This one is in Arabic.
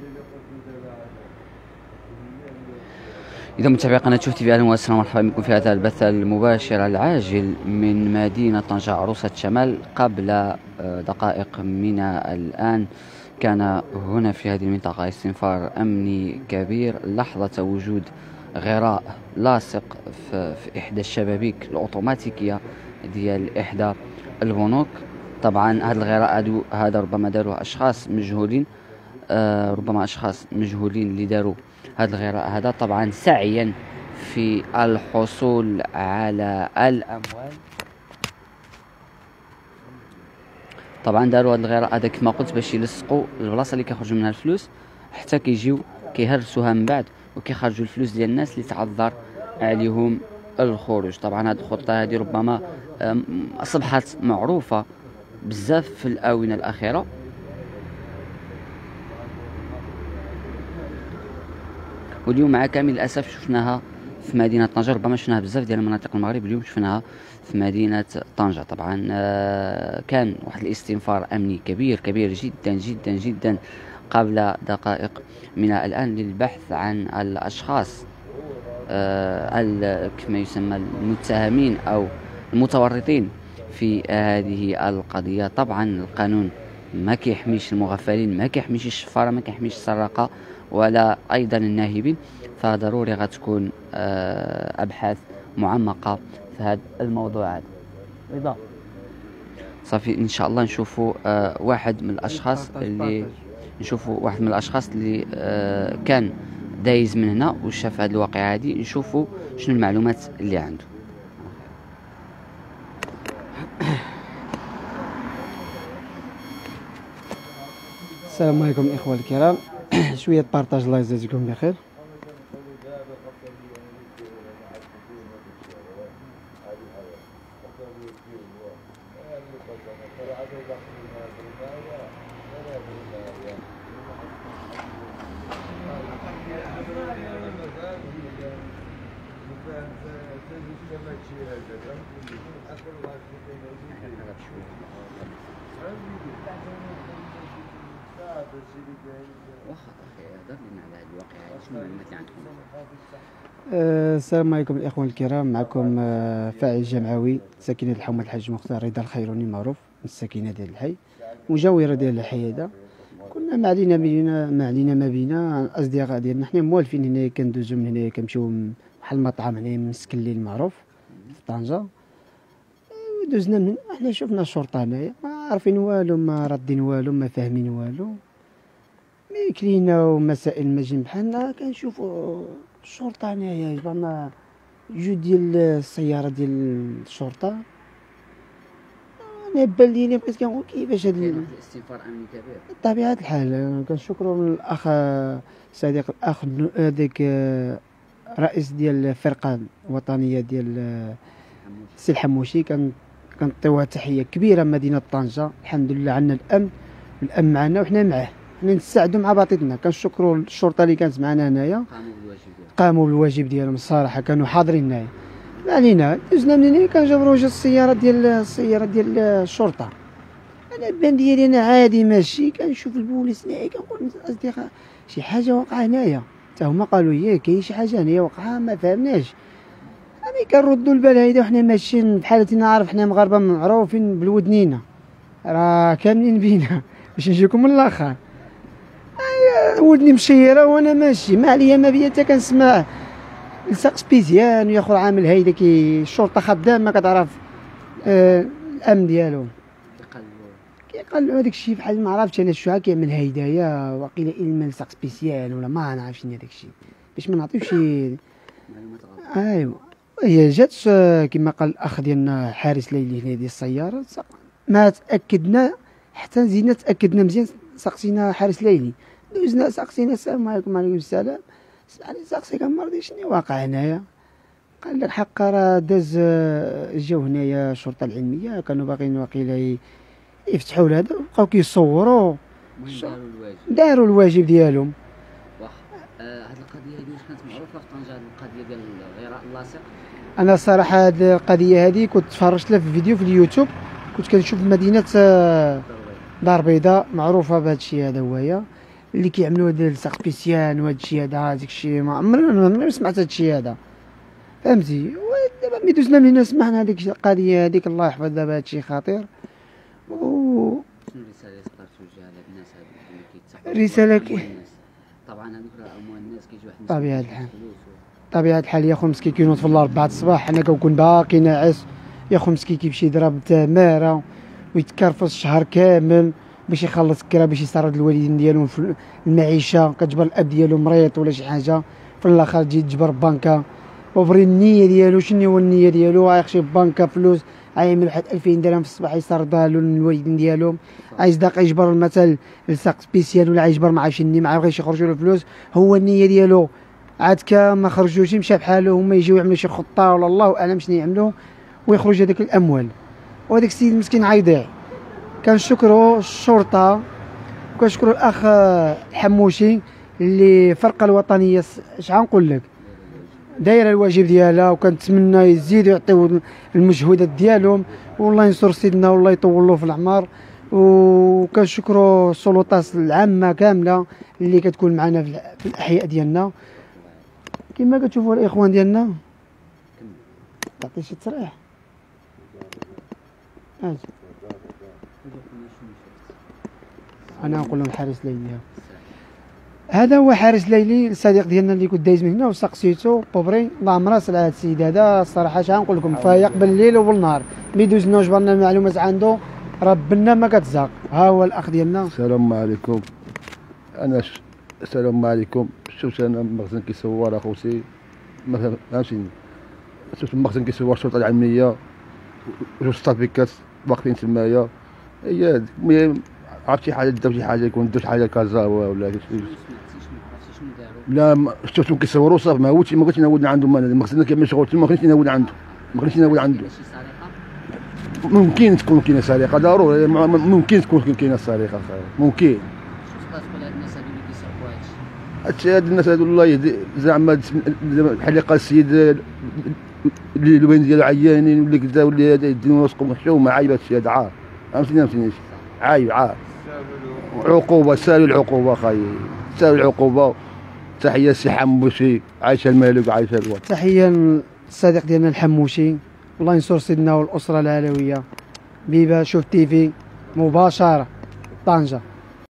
Şeyle kapıyı da verdim. إذا متابعي قناة شوف تي في أهلا وسهلا مرحبا بكم في هذا البث المباشر العاجل من مدينة طنجة عروسة شمال قبل آه، دقائق من الآن. كان هنا في هذه المنطقة استنفار أمني كبير لحظة وجود غراء لاصق في, إحدى الشبابيك الأوتوماتيكية ديال إحدى البنوك. طبعا هذا الغراء هذا ربما داروه أشخاص مجهولين آه ربما أشخاص مجهولين اللي داروا هذا الغراء. هذا طبعا سعيا في الحصول على الأموال. طبعا داروا هذا الغراء هذا كما قلت باش يلصقوا البلاصة اللي كيخرجوا منها الفلوس. حتى كيجيو كيهرسوها من بعد وكيخرجوا الفلوس ديال الناس اللي تعذر عليهم الخروج. طبعا هذه الخطة هذه ربما أصبحت معروفة بزاف في الآونة الأخيرة. واليوم مع كامل الأسف شفناها في مدينة طنجة ربما شفناها بزاف ديال مناطق المغرب. اليوم شفناها في مدينة طنجة. طبعا آه، كان واحد الاستنفار أمني كبير كبير جدا جدا جدا قبل دقائق من الآن للبحث عن الأشخاص آه، كما يسمى المتهمين أو المتورطين في هذه القضية. طبعا القانون ما كيحميش المغفلين ما كيحميش الشفارة ما كيحميش السراقه ولا أيضا الناهبين فضروري غتكون آه، أبحاث معمقة في هذا الموضوع هذا. رضا. صافي إن شاء الله نشوفوا آه، واحد من الأشخاص اللي نشوفوا واحد من الأشخاص اللي آه، كان دايز من هنا وشاف هذه الواقعة هذه نشوفوا شنو المعلومات اللي عنده. السلام عليكم الاخوه الكرام. شوية بارطاج الله يجازيكم بخير. أه، السلام عليكم الإخوان الكرام. معكم أه، فاعل جمعوي ساكنة الحومة الحاج مختار رضا الخيروني معروف من الساكنة ديال الحي مجاورة ديال الحي هذا. كنا ما علينا بينا ما علينا ما بينا. الأصدقاء ديالنا حنا موالفين هنايا كندوزو من هنايا كنمشيو بحال المطعم هنايا من سكلي المعروف في طنجة. دوزنا من حنا شفنا الشرطة هنايا. ما عارفين والو ما ردين والو ما فاهمين والو. مي كلينا ومسائل ماجين بحالنا كنشوفوا الشرطه هنايا زعما جو ديال السيارة ديال الشرطة. أنا بان لي بقيت كنقول كيفاش هاد استنفار أمني كبير. بطبيعة الحال كنشكروا الأخ صديق الأخ هذاك رئيس ديال الفرقة الوطنية ديال السي الحموشي. كان كنعطيوها تحية كبيرة مدينة طنجة. الحمد لله عندنا الأمن الامن معنا وحنا معاه. حنا نستعدوا مع باطننا كنشكروا الشرطة اللي كانت معنا هنايا. قاموا بالواجب ديالهم. الصراحة. كانوا حاضرين هنايا. ما علينا. دزنا من هنا كنجبروا جوج السيارات ديال السيارة ديال الشرطة. أنا بان ديالي أنا عادي ماشي. كنشوف البوليس هنايا كنقول أصدقاء شي حاجة واقعة هنايا. حتى هما قالوا لي كاين شي حاجة هنايا واقعة ما فهمناش. يعني كنردوا البال هيدا وحنا ماشيين بحالتنا عارف حنا مغاربة معروفين بالودنينه راه كاملين بينا. باش نجيكم من الآخر. ودني مشيرة وأنا ماشي. ما عليا ما بيا حتى كنسمع لساق سبيزيان ويا عامل هيدا كي الشرطة خدامة كتعرف آه الأمن ديالو كيقلعوا. هذاك الشيء بحال ما عرفتش أنا شو كيعمل هيدايا واقيلا علم لساق سبيسيال ولا ما نعرف شنو هذاك الشيء. باش ما نعطيوش شي ايوا هي جات كما قال الأخ ديالنا حارس ليلي هنا ديال السيارة ما تأكدنا حتى زينا تأكدنا مزيان سقسينا حارس ليلي. دوزنا سقسينا السلام عليكم وعليكم السلام. يعني سقسي كان شنو واقع هنايا؟ قال لك حق راه داز جاو هنايا الشرطة العلمية كانوا باغيين واقيلا يفتحوا هذا بقاو كيصوروا. داروا الواجب؟ ديالهم. واخا آه، هاد القضية هادي كانت معروفة في طنجة هاد القضية ديال غيراء اللاصق. أنا الصراحه هاد القضية هذه كنت تفرجت لها في فيديو في اليوتيوب كنت كنشوف مدينة آه، دار بيضاء معروفة بهذا الشيء هذا هويا اللي كيعملوا هاد الساق بيسيان وهاد الشيء هذا هذاك الشيء ما عمرنا ما سمعت هاد الشيء هذا فهمتي ودابا ملي دوزنا من هنا سمعنا هذيك القضية هذيك الله يحفظ دابا هاد الشيء خطير و رسالة؟ طبعا هذوك راه الناس كيجي واحد مسكين الحال. طبيعة الحال يا خو مسكين كينوض في 4 الصباح. حنا كنكون باقي ناعس. يا خو مسكين كيمشي يضرب تمارة ويتكرفص شهر كامل باش يخلص كرا باش يسرد الوالدين ديالو في المعيشة. كتجبر الأب ديالو مريض ولا شي حاجة. في الآخر تجي تجبر بنكة. وبري النية ديالو. شنو هو النية ديالو؟ غيخشي بنكة فلوس. غيعمل واحد 2000 درهم في الصباح يسردها له للوالدين ديالهم عايز داق يجبر مثلا لساق سبيسيال ولا يجبر مع شي ني ما بغاش يخرجوا له فلوس. هو النية ديالو. عاد ما خرجوش مشى بحاله هما يجيو يعملوا شي خطة ولا الله أعلم شنو يعملوا ويخرج هذاك الأموال. وهذاك السيد مسكين غيضيع كنشكروا الشرطة وكنشكروا الأخ الحموشي اللي فرقه الوطنية اش غنقول لك؟ دايره الواجب ديالها وكنتمنى يزيدوا يعطيو المجهودات ديالهم. والله ينصر سيدنا والله يطول له في العمر. وكنشكروا السلطات العامة كاملة اللي كتكون معنا في الأحياء ديالنا. كما كتشوفوا الإخوان ديالنا. تعطي شي تصريح. أنا نقول لهم حارس ليلي. هذا هو حارس ليلي الصديق ديالنا اللي كنت دايز من هنا وسقسيتو بوبري. الله مراسل على هذا السيد هذا. الصراحة شحال نقول لكم؟ فايق بالليل وبالنهار. ملي دوزنا وجبرنا المعلومات عنده. راه بنا ما كتزاق ها هو الأخ ديالنا. السلام عليكم. أنا. السلام عليكم. شفت أنا مخزن كيصور اخوتي ما فهمتيني شفت المخزن كيصور الشرطه العاميه وجوج ستافيكات واقفين تمايا. هي هاديك. المهم عرفت شي حاجة؟ داو شي حاجة يكون داو شي حاجة كازا ولا لا ما- شفتهم كيصوروا صافي ما هوتش ما بغيتش نعاود عندهم أنا المخزن كيعمل شغل ما بغيتش نعاود عنده ما بغيتش نعاود عنده شي سرقه ممكن تكون كاينة سرقة ضروري. ممكن تكون كاينة سرقة. ممكن. هاد هادشي هاد الناس هادو الله زعما بحال اللي قال السيد اللي الوين ديالو عيانين واللي كذا واللي يديروا راسكم محشومه عايب هادشي هذا عار. فهمتيني فهمتيني؟ عايب عار. عقوبة سالوا العقوبة خاي. سالوا العقوبة. تحية سي حموشي. عايشة الملك وعايشه الوطن. تحية للصديق ديالنا الحموشي. الله ينصر سيدنا والأسرة العلوية. بيبا شوف تيفي مباشرة. طنجة.